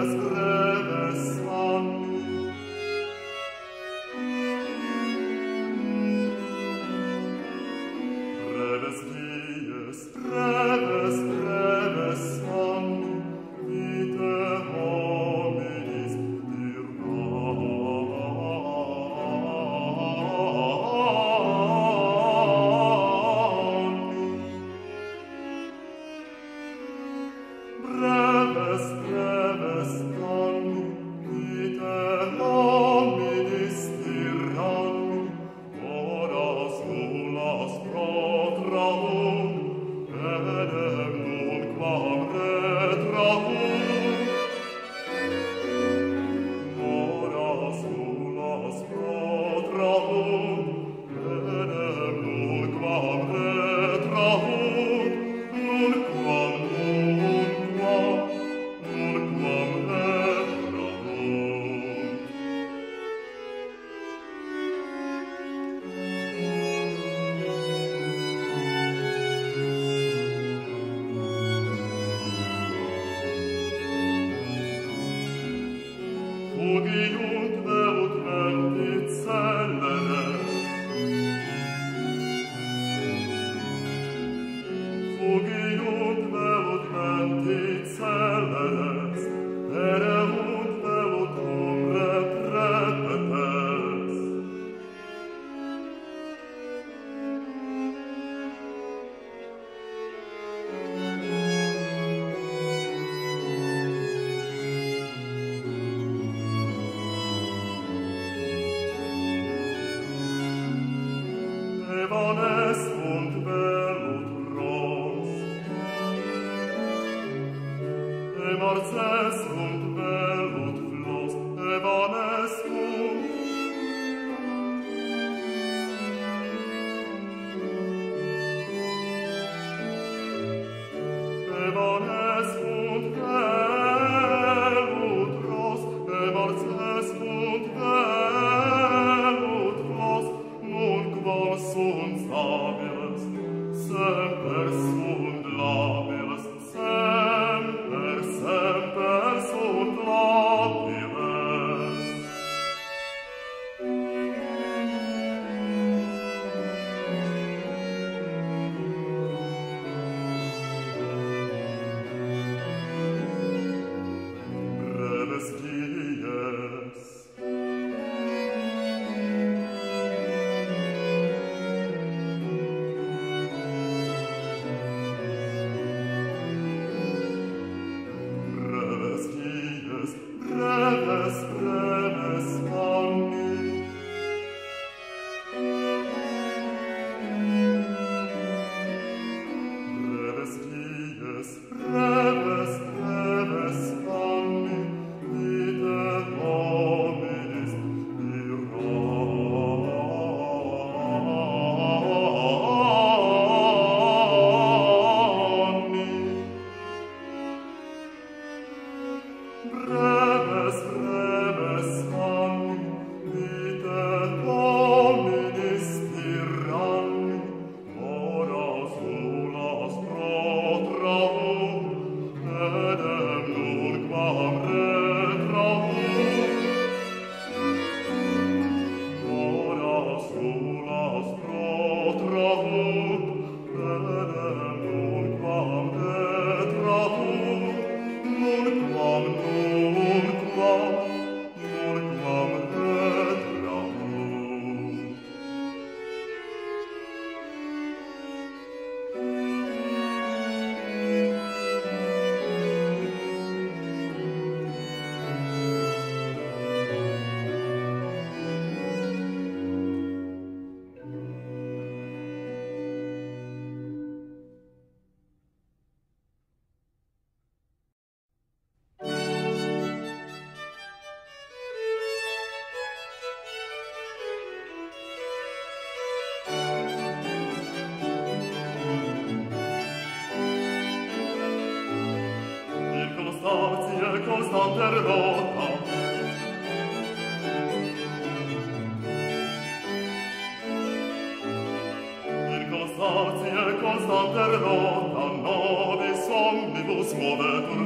earth. Okay. costante rotta per costante costante rotta nobis omnibus movetur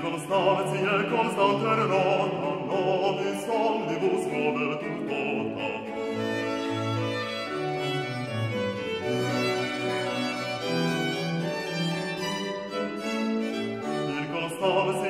Constantia constanter rota, nobis omnibus movetur tota. Il Constantia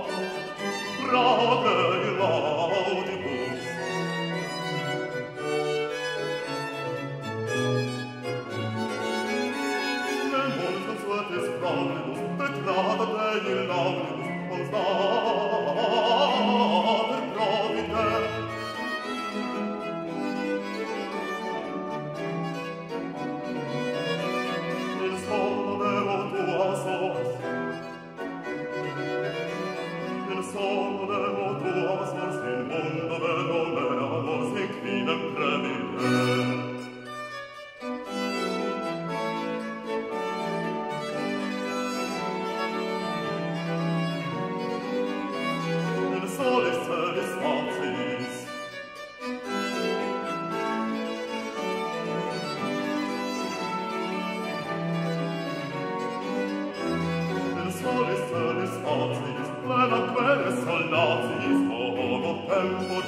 tempo